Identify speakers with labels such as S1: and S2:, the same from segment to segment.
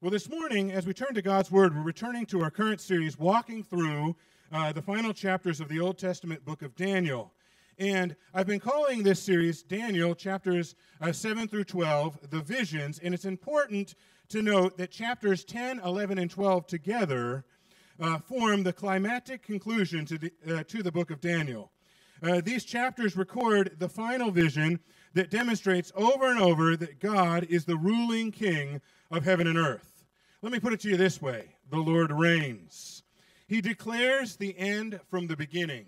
S1: Well, this morning, as we turn to God's Word, we're returning to our current series, walking through uh, the final chapters of the Old Testament book of Daniel. And I've been calling this series Daniel, chapters uh, 7 through 12, the visions. And it's important to note that chapters 10, 11, and 12 together uh, form the climatic conclusion to the, uh, to the book of Daniel. Uh, these chapters record the final vision that demonstrates over and over that God is the ruling king of heaven and earth. Let me put it to you this way the Lord reigns. He declares the end from the beginning.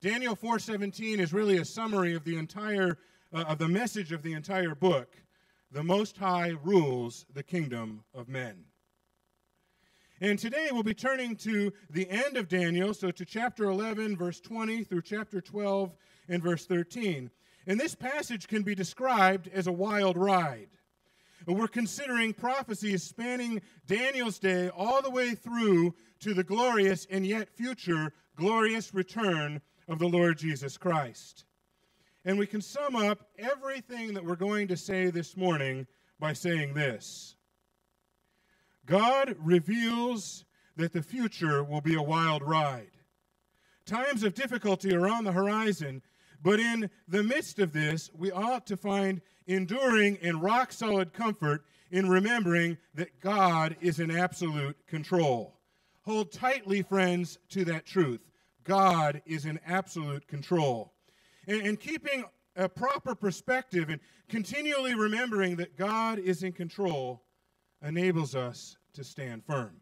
S1: Daniel 4:17 is really a summary of the entire uh, of the message of the entire book. The Most High rules the kingdom of men. And today we'll be turning to the end of Daniel, so to chapter 11, verse 20 through chapter 12 and verse 13. And this passage can be described as a wild ride. We're considering prophecies spanning Daniel's day all the way through to the glorious and yet future glorious return of the Lord Jesus Christ. And we can sum up everything that we're going to say this morning by saying this God reveals that the future will be a wild ride. Times of difficulty are on the horizon, but in the midst of this, we ought to find enduring and rock solid comfort in remembering that God is in absolute control. Hold tightly, friends, to that truth. God is in absolute control. And, and keeping a proper perspective and continually remembering that God is in control enables us to stand firm.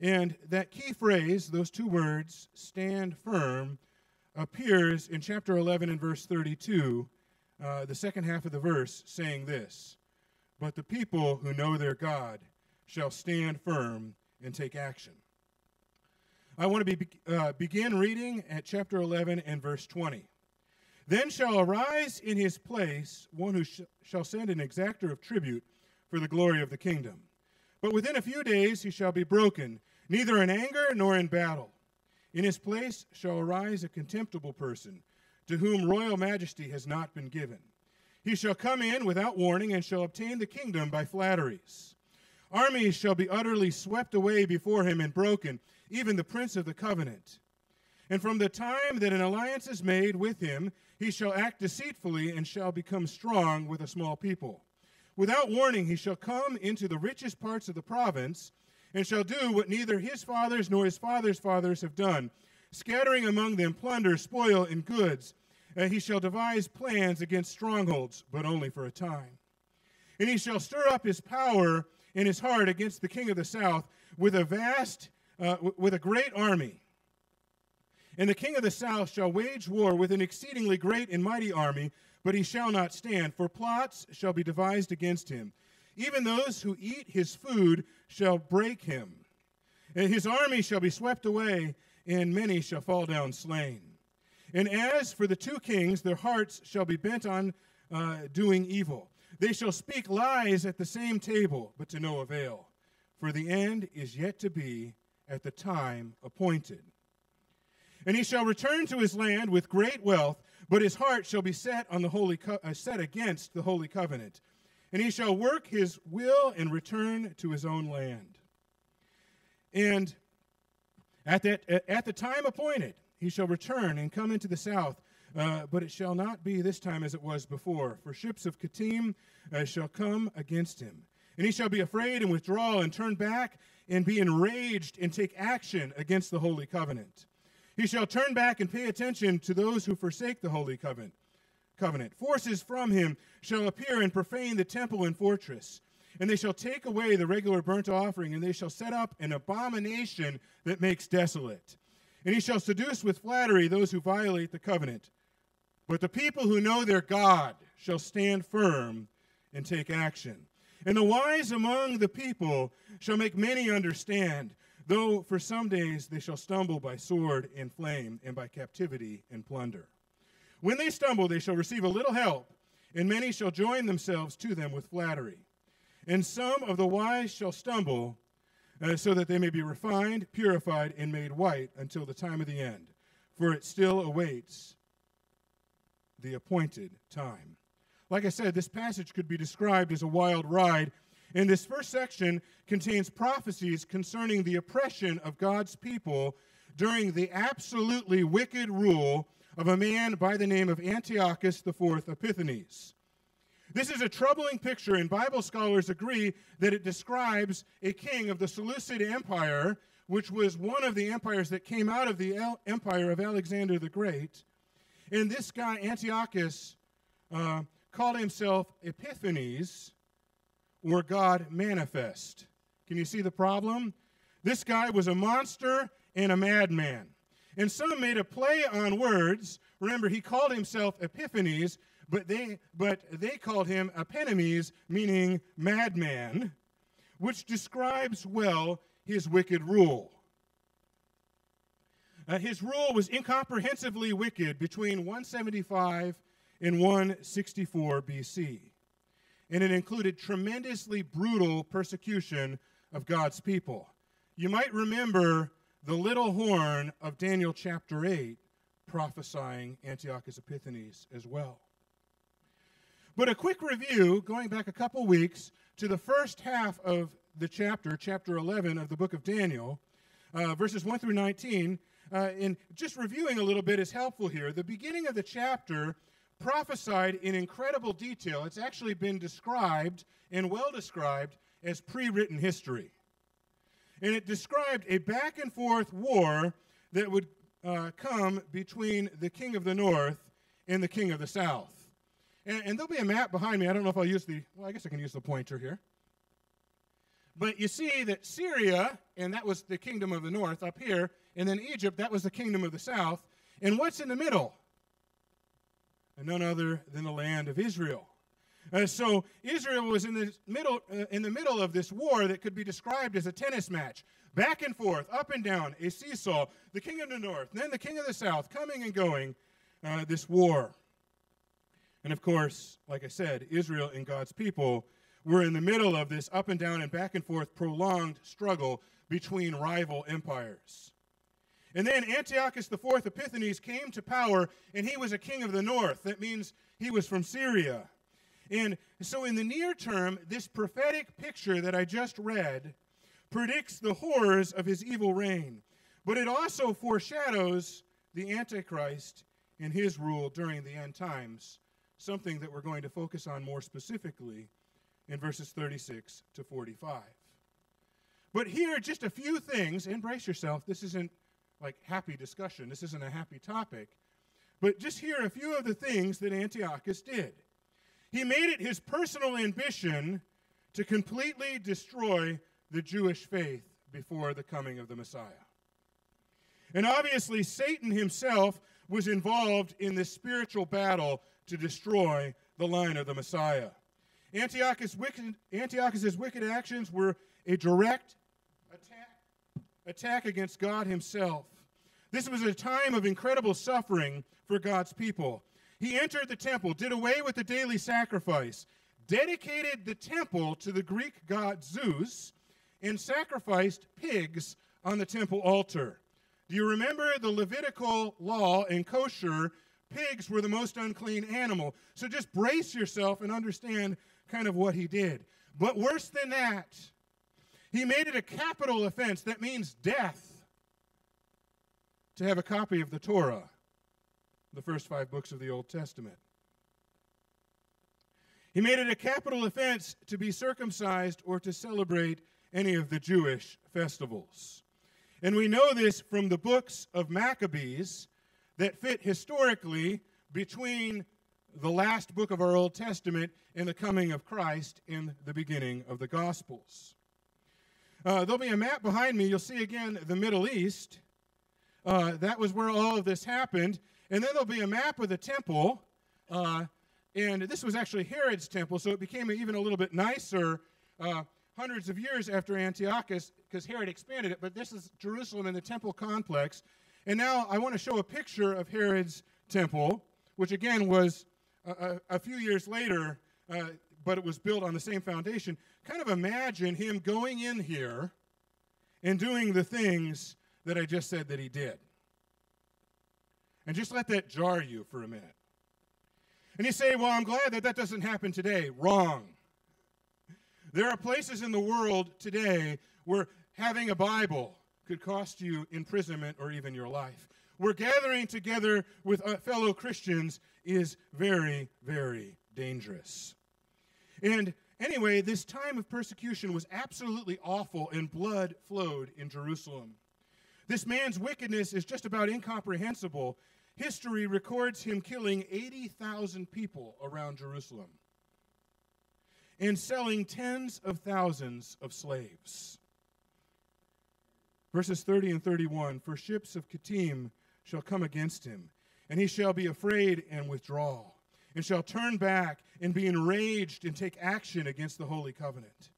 S1: And that key phrase, those two words, stand firm, appears in chapter 11 and verse 32, uh, the second half of the verse, saying this But the people who know their God shall stand firm and take action. I want to be, uh, begin reading at chapter 11 and verse 20. Then shall arise in his place one who sh- shall send an exactor of tribute for the glory of the kingdom. But within a few days he shall be broken, neither in anger nor in battle. In his place shall arise a contemptible person, to whom royal majesty has not been given. He shall come in without warning and shall obtain the kingdom by flatteries. Armies shall be utterly swept away before him and broken, even the prince of the covenant. And from the time that an alliance is made with him, he shall act deceitfully and shall become strong with a small people. Without warning, he shall come into the richest parts of the province and shall do what neither his fathers nor his fathers' fathers have done, scattering among them plunder, spoil, and goods. And he shall devise plans against strongholds, but only for a time. And he shall stir up his power in his heart against the king of the south with a vast, uh, with a great army. And the king of the south shall wage war with an exceedingly great and mighty army, but he shall not stand, for plots shall be devised against him. Even those who eat his food shall break him. And his army shall be swept away, and many shall fall down slain. And as for the two kings, their hearts shall be bent on uh, doing evil. They shall speak lies at the same table, but to no avail. For the end is yet to be at the time appointed. And he shall return to his land with great wealth, but his heart shall be set on the holy co- uh, set against the holy covenant and he shall work his will and return to his own land. And at, that, at the time appointed, he shall return and come into the south, uh, but it shall not be this time as it was before. For ships of Kittim uh, shall come against him. And he shall be afraid and withdraw and turn back and be enraged and take action against the holy covenant. He shall turn back and pay attention to those who forsake the holy covenant covenant. Forces from him shall appear and profane the temple and fortress. And they shall take away the regular burnt offering, and they shall set up an abomination that makes desolate. And he shall seduce with flattery those who violate the covenant. But the people who know their God shall stand firm and take action. And the wise among the people shall make many understand, though for some days they shall stumble by sword and flame, and by captivity and plunder. When they stumble, they shall receive a little help, and many shall join themselves to them with flattery. And some of the wise shall stumble, uh, so that they may be refined, purified, and made white until the time of the end. For it still awaits the appointed time. Like I said, this passage could be described as a wild ride, And this first section contains prophecies concerning the oppression of God's people during the absolutely wicked rule of a man by the name of Antiochus IV Epiphanes. This is a troubling picture, and Bible scholars agree that it describes a king of the Seleucid Empire, which was one of the empires that came out of the empire of Alexander the Great. And this guy, Antiochus, uh, called himself Epiphanes, or God manifest. Can you see the problem? This guy was a monster and a madman. And some made a play on words. Remember, he called himself Epiphanes, but they, but they called him Epimanes, meaning madman, which describes well his wicked rule. Uh, his rule was incomprehensibly wicked between 175 and 164 BC and it included tremendously brutal persecution of God's people. You might remember the little horn of Daniel chapter 8 prophesying Antiochus Epiphanes as well. But a quick review, going back a couple weeks to the first half of the chapter, chapter 11 of the book of Daniel, uh, verses 1 through 19, uh, and just reviewing a little bit is helpful here. The beginning of the chapter prophesied in incredible detail. It's actually been described and well described as pre written history. And it described a back and forth war that would uh, come between the king of the north and the king of the south. And, and, there'll be a map behind me. I don't know if I'll use the, well, I guess I can use the pointer here. But you see that Syria, and that was the kingdom of the north up here, and then Egypt, that was the kingdom of the south. And what's in the middle? and none other than the land of Israel. Uh, so Israel was in the middle uh, in the middle of this war that could be described as a tennis match, back and forth, up and down, a seesaw. The king of the north, then the king of the south, coming and going. Uh, this war, and of course, like I said, Israel and God's people were in the middle of this up and down and back and forth prolonged struggle between rival empires. And then Antiochus IV Epiphanes came to power, and he was a king of the north. That means he was from Syria. And so, in the near term, this prophetic picture that I just read predicts the horrors of his evil reign, but it also foreshadows the Antichrist and his rule during the end times, something that we're going to focus on more specifically in verses 36 to 45. But here, just a few things, embrace yourself. This isn't like happy discussion. This isn't a happy topic. But just hear a few of the things that Antiochus did. He made it his personal ambition to completely destroy the Jewish faith before the coming of the Messiah. And obviously, Satan himself was involved in this spiritual battle to destroy the line of the Messiah. Antiochus' wicked, Antiochus's wicked actions were a direct attack against God Himself. This was a time of incredible suffering for God's people. He entered the temple, did away with the daily sacrifice, dedicated the temple to the Greek god Zeus, and sacrificed pigs on the temple altar. Do you remember the Levitical law in kosher? Pigs were the most unclean animal. So just brace yourself and understand kind of what he did. But worse than that, he made it a capital offense, that means death, to have a copy of the Torah, the first five books of the Old Testament. He made it a capital offense to be circumcised or to celebrate any of the Jewish festivals. And we know this from the books of Maccabees that fit historically between the last book of our Old Testament and the coming of Christ in the beginning of the Gospels. Uh, there'll be a map behind me. You'll see again the Middle East. Uh, that was where all of this happened. And then there'll be a map of the temple. Uh, and this was actually Herod's temple, so it became even a little bit nicer uh, hundreds of years after Antiochus because Herod expanded it. But this is Jerusalem and the temple complex. And now I want to show a picture of Herod's temple, which again was a, a, a few years later uh, but it was built on the same foundation. Kind of imagine him going in here and doing the things that I just said that he did. And just let that jar you for a minute. And you say, Well, I'm glad that that doesn't happen today. Wrong. There are places in the world today where having a Bible could cost you imprisonment or even your life. Where gathering together with uh, fellow Christians is very, very dangerous. And anyway, this time of persecution was absolutely awful, and blood flowed in Jerusalem. This man's wickedness is just about incomprehensible. History records him killing 80,000 people around Jerusalem and selling tens of thousands of slaves. Verses 30 and 31 For ships of Kittim shall come against him, and he shall be afraid and withdraw, and shall turn back and be enraged and take action against the holy covenant.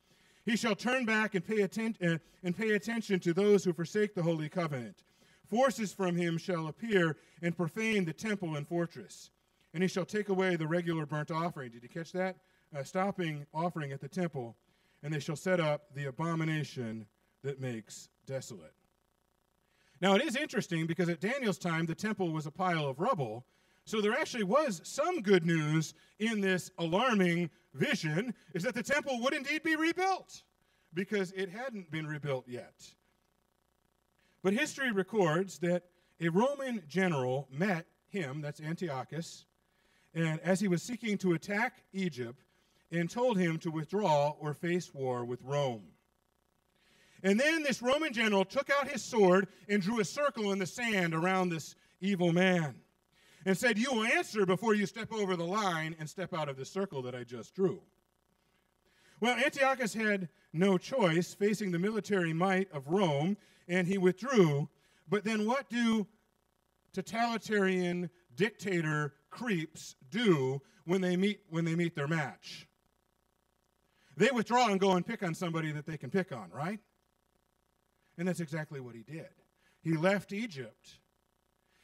S1: He shall turn back and pay, atten- uh, and pay attention to those who forsake the holy covenant. Forces from him shall appear and profane the temple and fortress. And he shall take away the regular burnt offering. Did you catch that? Uh, stopping offering at the temple. And they shall set up the abomination that makes desolate. Now, it is interesting because at Daniel's time, the temple was a pile of rubble. So there actually was some good news in this alarming vision is that the temple would indeed be rebuilt because it hadn't been rebuilt yet. But history records that a Roman general met him, that's Antiochus, and as he was seeking to attack Egypt, and told him to withdraw or face war with Rome. And then this Roman general took out his sword and drew a circle in the sand around this evil man and said, You will answer before you step over the line and step out of the circle that I just drew. Well, Antiochus had no choice facing the military might of Rome, and he withdrew. But then what do totalitarian dictator creeps do when they meet when they meet their match? They withdraw and go and pick on somebody that they can pick on, right? And that's exactly what he did. He left Egypt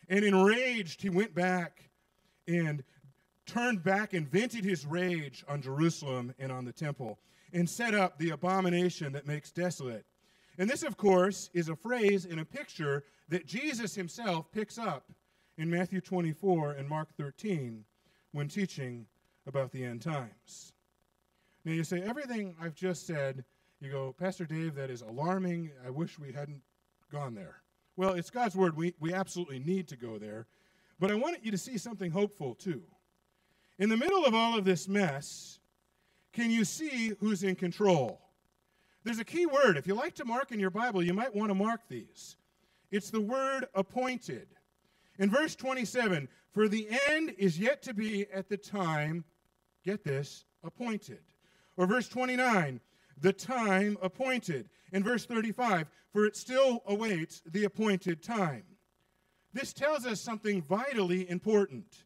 S1: and enraged, he went back and turned back and vented his rage on Jerusalem and on the temple and set up the abomination that makes desolate. And this, of course, is a phrase and a picture that Jesus himself picks up in Matthew 24 and Mark 13 when teaching about the end times. Now, you say, everything I've just said, you go, Pastor Dave, that is alarming. I wish we hadn't gone there. Well, it's God's word. We, we absolutely need to go there. But I want you to see something hopeful, too. In the middle of all of this mess, can you see who's in control? There's a key word. If you like to mark in your Bible, you might want to mark these. It's the word appointed. In verse 27, for the end is yet to be at the time, get this, appointed. Or verse 29, the time appointed. In verse 35, for it still awaits the appointed time. This tells us something vitally important.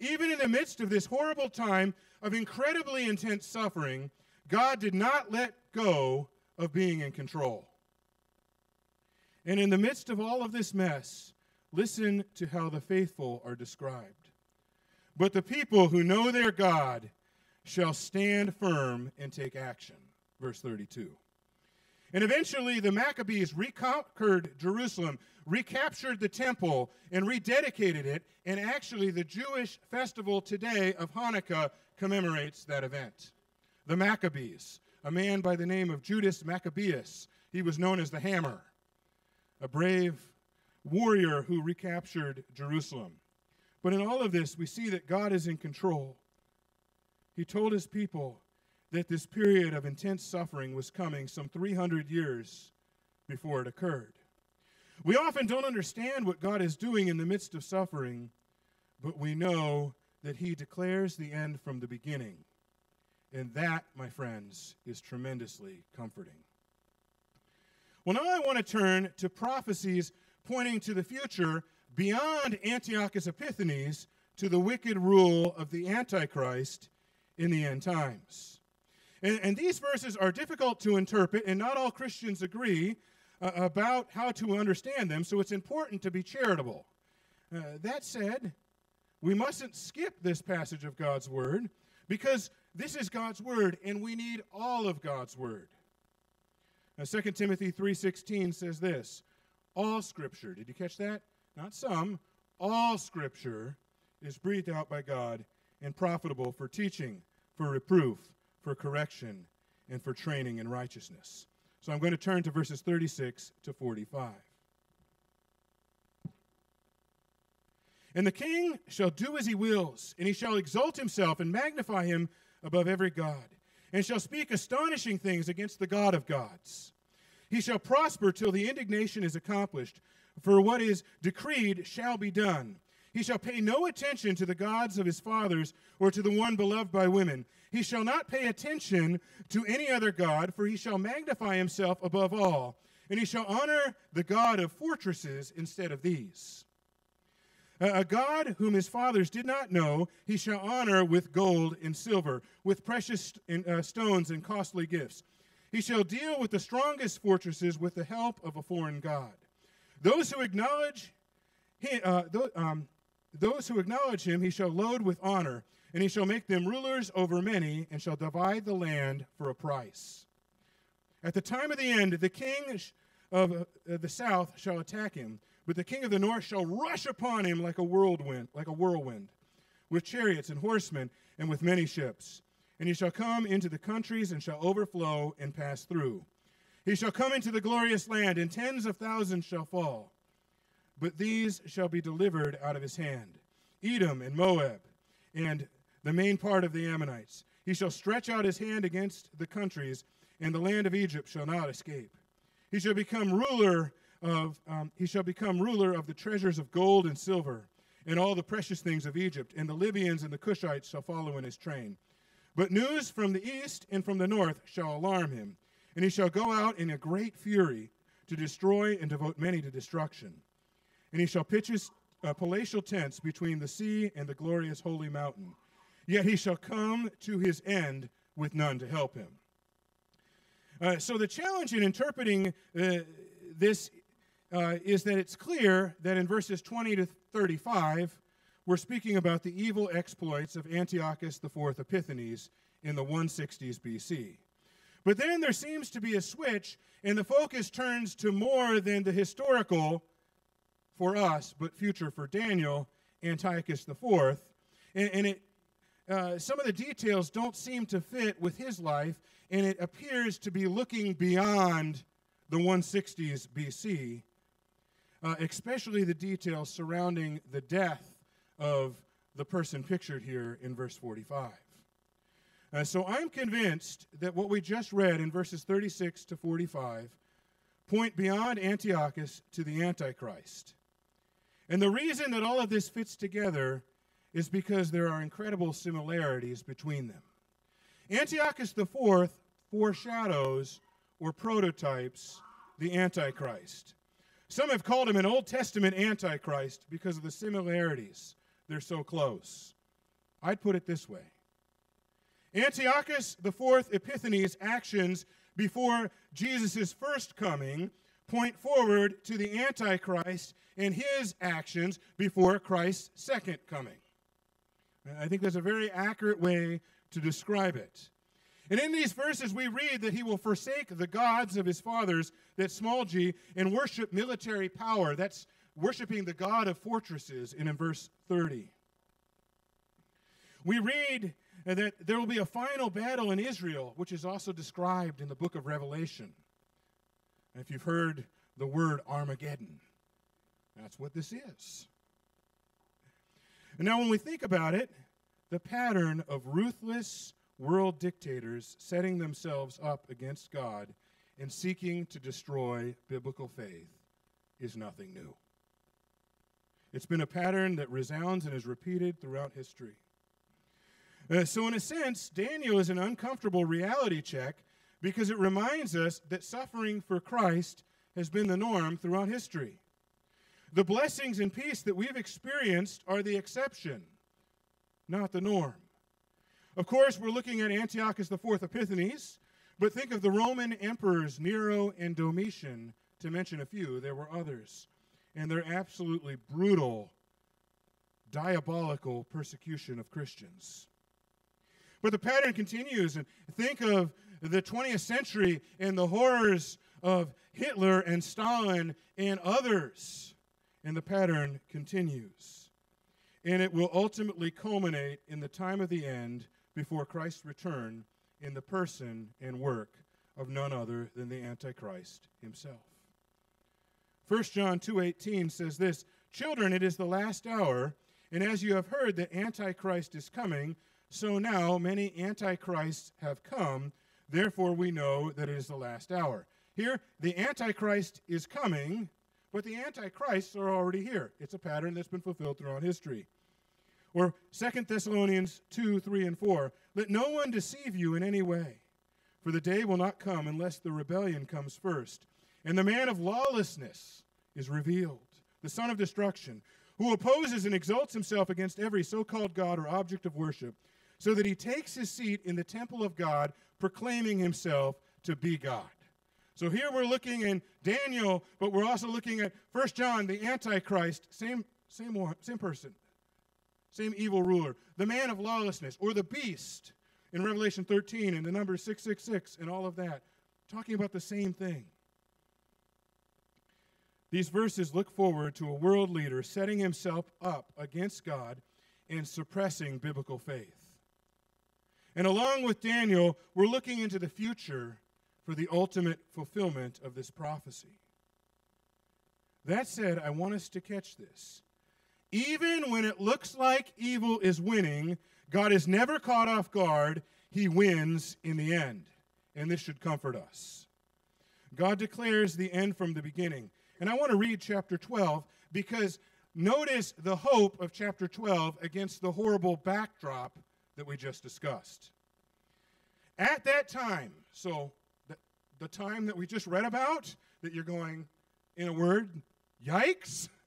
S1: Even in the midst of this horrible time of incredibly intense suffering, God did not let go of being in control. And in the midst of all of this mess, listen to how the faithful are described. But the people who know their God shall stand firm and take action verse 32. And eventually the Maccabees reconquered Jerusalem, recaptured the temple, and rededicated it. And actually, the Jewish festival today of Hanukkah commemorates that event. The Maccabees, a man by the name of Judas Maccabeus, he was known as the Hammer, a brave warrior who recaptured Jerusalem. But in all of this, we see that God is in control. He told his people, that this period of intense suffering was coming some 300 years before it occurred. We often don't understand what God is doing in the midst of suffering, but we know that He declares the end from the beginning. And that, my friends, is tremendously comforting. Well, now I want to turn to prophecies pointing to the future beyond Antiochus Epiphanes to the wicked rule of the Antichrist in the end times. And, and these verses are difficult to interpret, and not all Christians agree uh, about how to understand them, so it's important to be charitable. Uh, that said, we mustn't skip this passage of God's Word because this is God's Word, and we need all of God's Word. Now, 2 Timothy 3.16 says this, All Scripture, did you catch that? Not some, all Scripture is breathed out by God and profitable for teaching, for reproof, for correction and for training in righteousness. So I'm going to turn to verses 36 to 45. And the king shall do as he wills, and he shall exalt himself and magnify him above every God, and shall speak astonishing things against the God of gods. He shall prosper till the indignation is accomplished, for what is decreed shall be done. He shall pay no attention to the gods of his fathers or to the one beloved by women. He shall not pay attention to any other God, for he shall magnify himself above all, and he shall honor the God of fortresses instead of these. A God whom his fathers did not know, he shall honor with gold and silver, with precious uh, stones and costly gifts. He shall deal with the strongest fortresses with the help of a foreign God. Those who acknowledge him, uh, th- um, those who acknowledge him, he shall load with honor, and he shall make them rulers over many, and shall divide the land for a price. At the time of the end, the king of uh, the south shall attack him but the king of the north shall rush upon him like a whirlwind, like a whirlwind, with chariots and horsemen and with many ships. And he shall come into the countries and shall overflow and pass through. He shall come into the glorious land, and tens of thousands shall fall. But these shall be delivered out of his hand Edom and Moab, and the main part of the Ammonites. He shall stretch out his hand against the countries, and the land of Egypt shall not escape. He shall become ruler of, um, he shall become ruler of the treasures of gold and silver and all the precious things of Egypt, and the Libyans and the Cushites shall follow in his train. But news from the east and from the north shall alarm him, and he shall go out in a great fury to destroy and devote many to destruction. And he shall pitch his uh, palatial tents between the sea and the glorious holy mountain. Yet he shall come to his end with none to help him. Uh, so the challenge in interpreting uh, this uh, is that it's clear that in verses 20 to 35, we're speaking about the evil exploits of Antiochus IV Epiphanes in the 160s BC. But then there seems to be a switch, and the focus turns to more than the historical for us, but future for Daniel, Antiochus IV. And, and it, uh, some of the details don't seem to fit with his life, and it appears to be looking beyond the 160s BC uh, especially the details surrounding the death of the person pictured here in verse 45. Uh, so I'm convinced that what we just read in verses 36 to 45 point beyond Antiochus to the Antichrist. And the reason that all of this fits together is because there are incredible similarities between them. Antiochus IV foreshadows or prototypes the Antichrist. Some have called him an Old Testament Antichrist because of the similarities. They're so close. I'd put it this way Antiochus IV Epiphanes' actions before Jesus' first coming point forward to the Antichrist and his actions before Christ's second coming. I think that's a very accurate way to describe it. And in these verses, we read that he will forsake the gods of his fathers, that small g, and worship military power. That's worshiping the God of fortresses in, in verse 30. We read that there will be a final battle in Israel, which is also described in the book of Revelation. And if you've heard the word Armageddon, that's what this is. And now, when we think about it, the pattern of ruthless, world dictators setting themselves up against God and seeking to destroy biblical faith is nothing new. It's been a pattern that resounds and is repeated throughout history. Uh, so, in a sense, Daniel is an uncomfortable reality check because it reminds us that suffering for Christ has been the norm throughout history. The blessings and peace that we've experienced are the exception, not the norm. Of course, we're looking at Antiochus IV Epiphanes, but think of the Roman emperors Nero and Domitian, to mention a few. There were others. And their absolutely brutal, diabolical persecution of Christians. But the pattern continues, and think of the 20th century and the horrors of Hitler and Stalin and others. And the pattern continues. And it will ultimately culminate in the time of the end before Christ's return in the person and work of none other than the Antichrist himself. 1 John 2:18 says this, "Children, it is the last hour, and as you have heard that Antichrist is coming, so now many antichrists have come, therefore we know that it is the last hour." Here, the Antichrist is coming, but the Antichrists are already here. It's a pattern that's been fulfilled throughout history. Or 2 Thessalonians 2, 3, and 4. Let no one deceive you in any way, for the day will not come unless the rebellion comes first, and the man of lawlessness is revealed, the son of destruction, who opposes and exalts himself against every so called God or object of worship, so that he takes his seat in the temple of God, proclaiming himself to be God. So here we're looking in Daniel, but we're also looking at First John, the Antichrist, same, same, same person, same evil ruler, the man of lawlessness, or the beast in Revelation 13 and the number 666 and all of that, talking about the same thing. These verses look forward to a world leader setting himself up against God and suppressing biblical faith. And along with Daniel, we're looking into the future for the ultimate fulfillment of this prophecy. That said, I want us to catch this. Even when it looks like evil is winning, God is never caught off guard. He wins in the end. And this should comfort us. God declares the end from the beginning. And I want to read chapter 12 because notice the hope of chapter 12 against the horrible backdrop that we just discussed. At that time, so the time that we just read about, that you're going, in a word, yikes?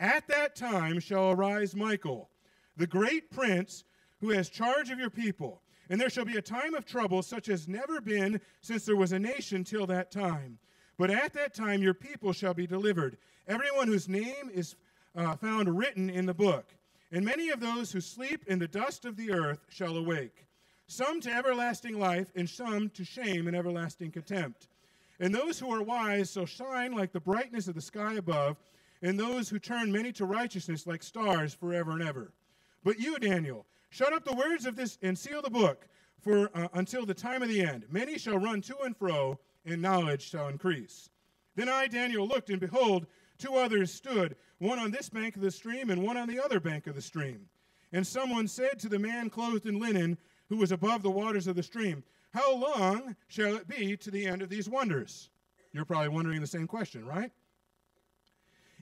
S1: At that time shall arise Michael, the great prince who has charge of your people. And there shall be a time of trouble such as never been since there was a nation till that time. But at that time your people shall be delivered, everyone whose name is uh, found written in the book. And many of those who sleep in the dust of the earth shall awake some to everlasting life, and some to shame and everlasting contempt. And those who are wise shall shine like the brightness of the sky above, and those who turn many to righteousness like stars forever and ever. But you, Daniel, shut up the words of this and seal the book for uh, until the time of the end. Many shall run to and fro, and knowledge shall increase. Then I, Daniel, looked, and behold, two others stood, one on this bank of the stream and one on the other bank of the stream. And someone said to the man clothed in linen, who was above the waters of the stream. How long shall it be to the end of these wonders? You're probably wondering the same question, right?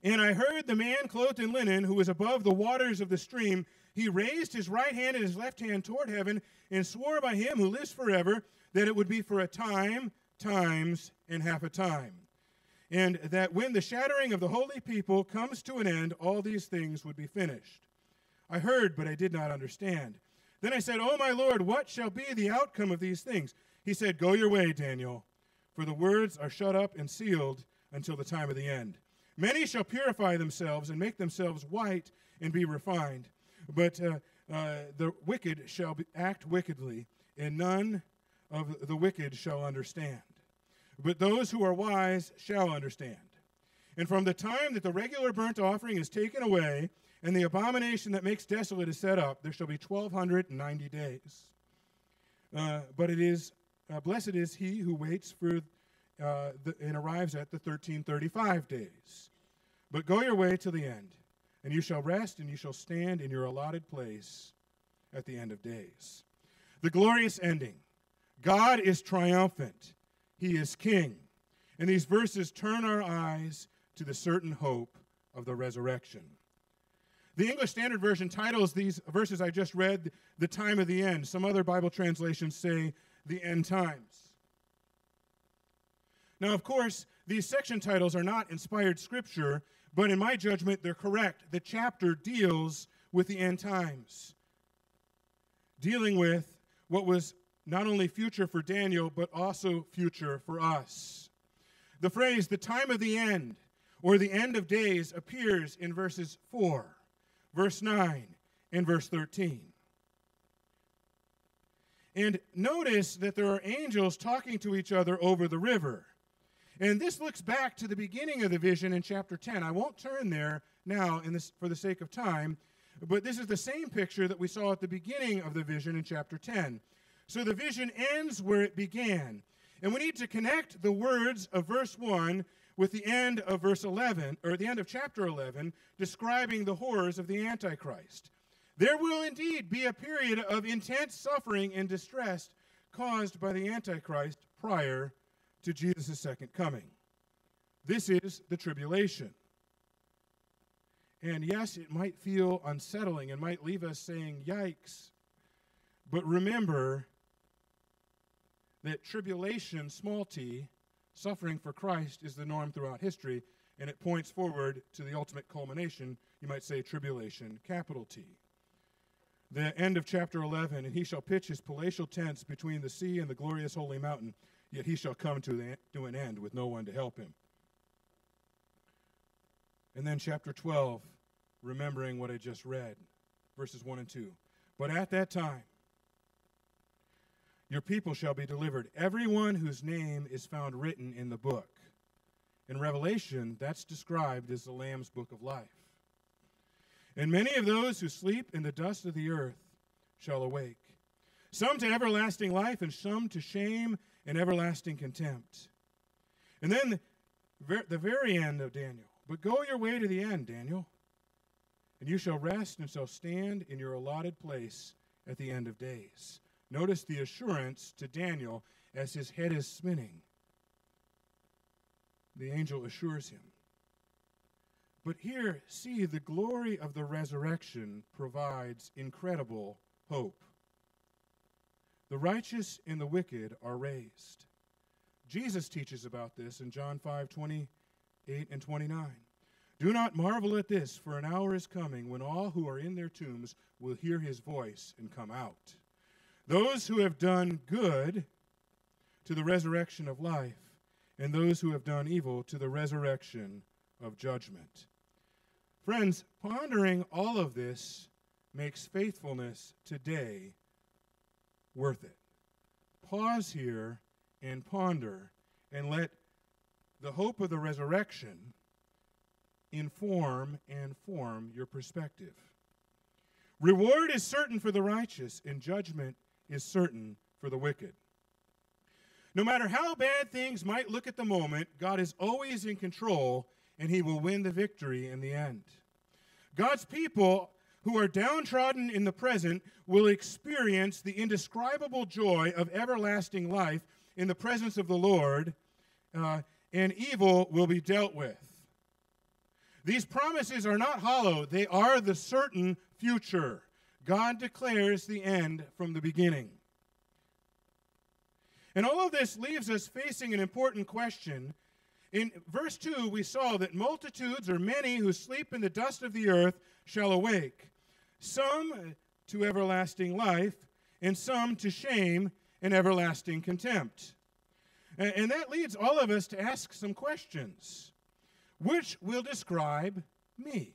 S1: And I heard the man clothed in linen who was above the waters of the stream. He raised his right hand and his left hand toward heaven and swore by him who lives forever that it would be for a time, times, and half a time. And that when the shattering of the holy people comes to an end, all these things would be finished. I heard, but I did not understand. Then I said, Oh, my Lord, what shall be the outcome of these things? He said, Go your way, Daniel, for the words are shut up and sealed until the time of the end. Many shall purify themselves and make themselves white and be refined, but uh, uh, the wicked shall act wickedly, and none of the wicked shall understand. But those who are wise shall understand. And from the time that the regular burnt offering is taken away, and the abomination that makes desolate is set up, there shall be 1,290 days. Uh, but it is, uh, blessed is he who waits for uh, the, and arrives at the 1335 days. But go your way to the end, and you shall rest, and you shall stand in your allotted place at the end of days. The glorious ending. God is triumphant. He is king. And these verses turn our eyes to the certain hope of the resurrection. The English Standard Version titles these verses I just read, The Time of the End. Some other Bible translations say, The End Times. Now, of course, these section titles are not inspired scripture, but in my judgment, they're correct. The chapter deals with the end times, dealing with what was not only future for Daniel, but also future for us. The phrase, the time of the end, or the end of days, appears in verses 4 verse 9, and verse 13. And notice that there are angels talking to each other over the river. And this looks back to the beginning of the vision in chapter 10. I won't turn there now this, for the sake of time, but this is the same picture that we saw at the beginning of the vision in chapter 10. So the vision ends where it began. And we need to connect the words of verse 1 with the end of verse 11, or the end of chapter 11, describing the horrors of the Antichrist. There will indeed be a period of intense suffering and distress caused by the Antichrist prior to Jesus' second coming. This is the tribulation. And yes, it might feel unsettling and might leave us saying, yikes. But remember that tribulation, small t, suffering for Christ, is the norm throughout history, and it points forward to the ultimate culmination, you might say tribulation, capital T. The end of chapter 11, and he shall pitch his palatial tents between the sea and the glorious holy mountain, yet he shall come to, the, to an end with no one to help him. And then chapter 12, remembering what I just read, verses 1 and 2. But at that time, your people shall be delivered, everyone whose name is found written in the book. In Revelation, that's described as the Lamb's book of life. And many of those who sleep in the dust of the earth shall awake, some to everlasting life, and some to shame and everlasting contempt. And then the very end of Daniel. But go your way to the end, Daniel, and you shall rest and shall stand in your allotted place at the end of days. Notice the assurance to Daniel as his head is spinning. The angel assures him. But here, see, the glory of the resurrection provides incredible hope. The righteous and the wicked are raised. Jesus teaches about this in John 5 20 8 and 29. Do not marvel at this, for an hour is coming when all who are in their tombs will hear his voice and come out. Those who have done good to the resurrection of life, and those who have done evil to the resurrection of judgment. Friends, pondering all of this makes faithfulness today worth it. Pause here and ponder and let the hope of the resurrection inform and form your perspective. Reward is certain for the righteous, and judgment is certain for the wicked. No matter how bad things might look at the moment, God is always in control, and He will win the victory in the end. God's people who are downtrodden in the present will experience the indescribable joy of everlasting life in the presence of the Lord. Uh, and evil will be dealt with. These promises are not hollow, they are the certain future. God declares the end from the beginning. And all of this leaves us facing an important question. In verse 2, we saw that multitudes or many who sleep in the dust of the earth shall awake, some to everlasting life, and some to shame and everlasting contempt. And, that leads all of us to ask some questions. Which will describe me?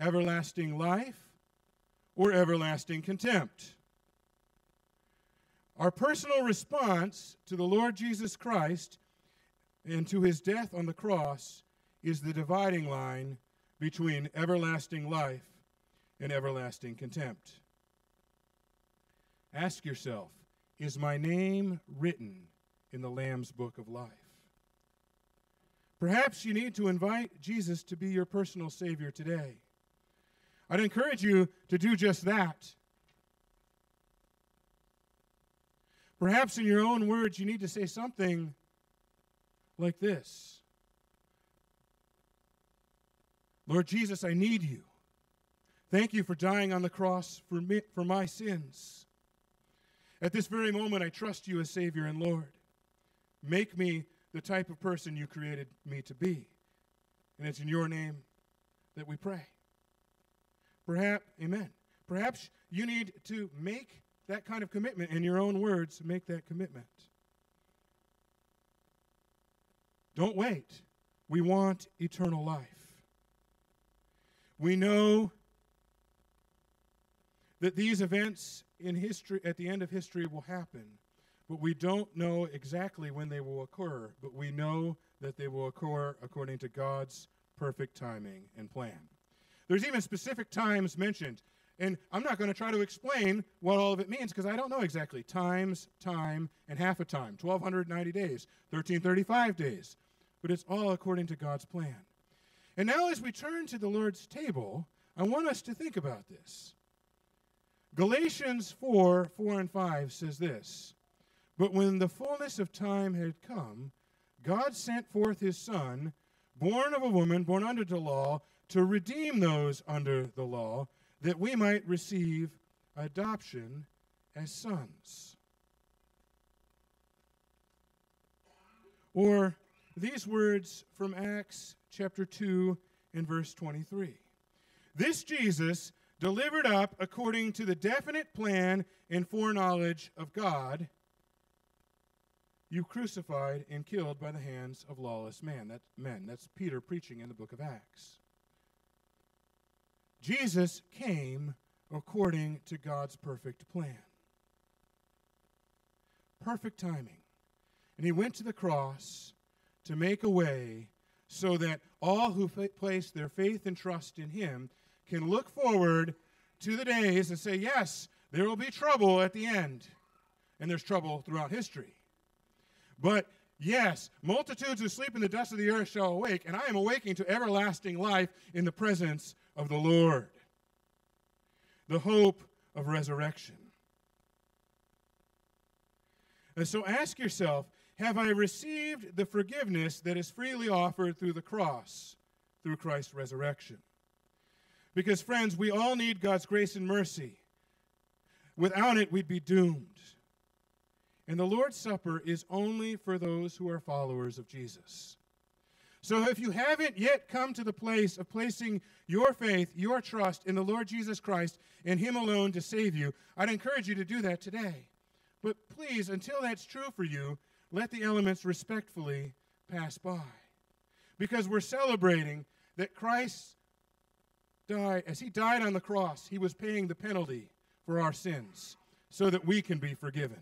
S1: Everlasting life or everlasting contempt? Our personal response to the Lord Jesus Christ and to his death on the cross is the dividing line between everlasting life and everlasting contempt. Ask yourself Is my name written in the Lamb's book of life. Perhaps you need to invite Jesus to be your personal Savior today. I'd encourage you to do just that. Perhaps in your own words, you need to say something like this Lord Jesus, I need you. Thank you for dying on the cross for, me, for my sins. At this very moment, I trust you as Savior and Lord. Make me the type of person you created me to be. And it's in your name that we pray. Perhaps, amen. Perhaps you need to make that kind of commitment in your own words, make that commitment. Don't wait. We want eternal life. We know that these events in history at the end of history will happen but we don't know exactly when they will occur, but we know that they will occur according to God's perfect timing and plan. There's even specific times mentioned And I'm not going to try to explain what all of it means because I don't know exactly. Times, time, and half a time. 1,290 days, 1,335 days. But it's all according to God's plan. And now, as we turn to the Lord's table, I want us to think about this. Galatians 4 4 and 5 says this But when the fullness of time had come, God sent forth his Son, born of a woman, born under the law, to redeem those under the law, that we might receive adoption as sons. Or these words from Acts chapter 2 and verse 23. This Jesus delivered up according to the definite plan and foreknowledge of God, you crucified and killed by the hands of lawless man. That, men. That's Peter preaching in the book of Acts. Jesus came according to God's perfect plan. Perfect timing. And he went to the cross to make a way so that all who place their faith and trust in him can look forward to the days and say, yes, there will be trouble at the end. And there's trouble throughout history. But yes, multitudes who sleep in the dust of the earth shall awake, and I am awaking to everlasting life in the presence of the Lord. The hope of resurrection. And so ask yourself have I received the forgiveness that is freely offered through the cross, through Christ's resurrection? Because, friends, we all need God's grace and mercy. Without it, we'd be doomed. And the Lord's Supper is only for those who are followers of Jesus. So if you haven't yet come to the place of placing your faith, your trust in the Lord Jesus Christ and Him alone to save you, I'd encourage you to do that today. But please, until that's true for you, let the elements respectfully pass by. Because we're celebrating that Christ died, as he died on the cross, he was paying the penalty for our sins so that we can be forgiven.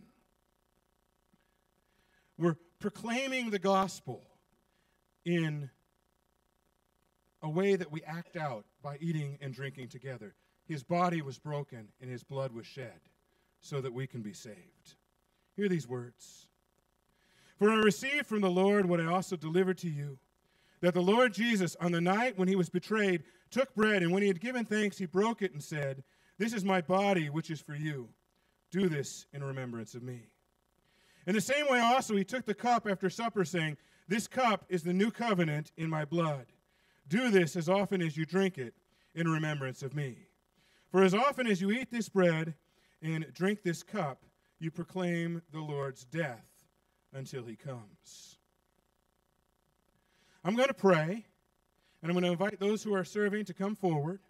S1: We're proclaiming the gospel in a way that we act out by eating and drinking together. His body was broken and his blood was shed so that we can be saved. Hear these words For I received from the Lord what I also delivered to you that the Lord Jesus, on the night when he was betrayed, took bread, and when he had given thanks, he broke it and said, This is my body, which is for you. Do this in remembrance of me. In the same way, also, he took the cup after supper, saying, This cup is the new covenant in my blood. Do this as often as you drink it in remembrance of me. For as often as you eat this bread and drink this cup, you proclaim the Lord's death until he comes. I'm going to pray, and I'm going to invite those who are serving to come forward.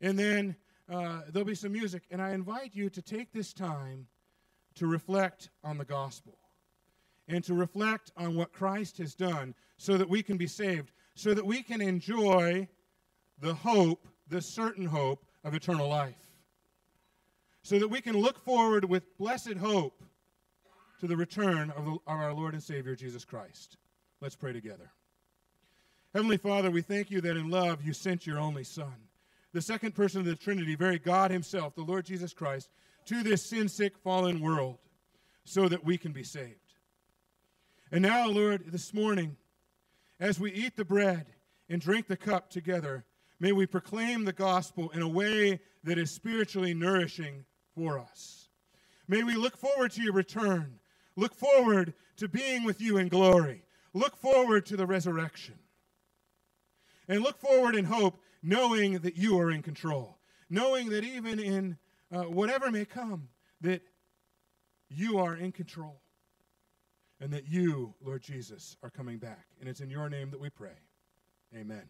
S1: And then uh, there'll be some music, and I invite you to take this time to reflect on the gospel and to reflect on what Christ has done so that we can be saved, so that we can enjoy the hope, the certain hope of eternal life, so that we can look forward with blessed hope to the return of, the, of our Lord and Savior Jesus Christ. Let's pray together. Heavenly Father, we thank you that in love you sent your only Son, the second person of the Trinity, very God Himself, the Lord Jesus Christ, to this sin sick, fallen world so that we can be saved. And now, Lord, this morning, as we eat the bread and drink the cup together, may we proclaim the gospel in a way that is spiritually nourishing for us. May we look forward to your return, look forward to being with you in glory. Look forward to the resurrection. And look forward in hope, knowing that you are in control, knowing that even in uh, whatever may come, that you are in control, and that you, Lord Jesus, are coming back. And it's in your name that we pray. Amen.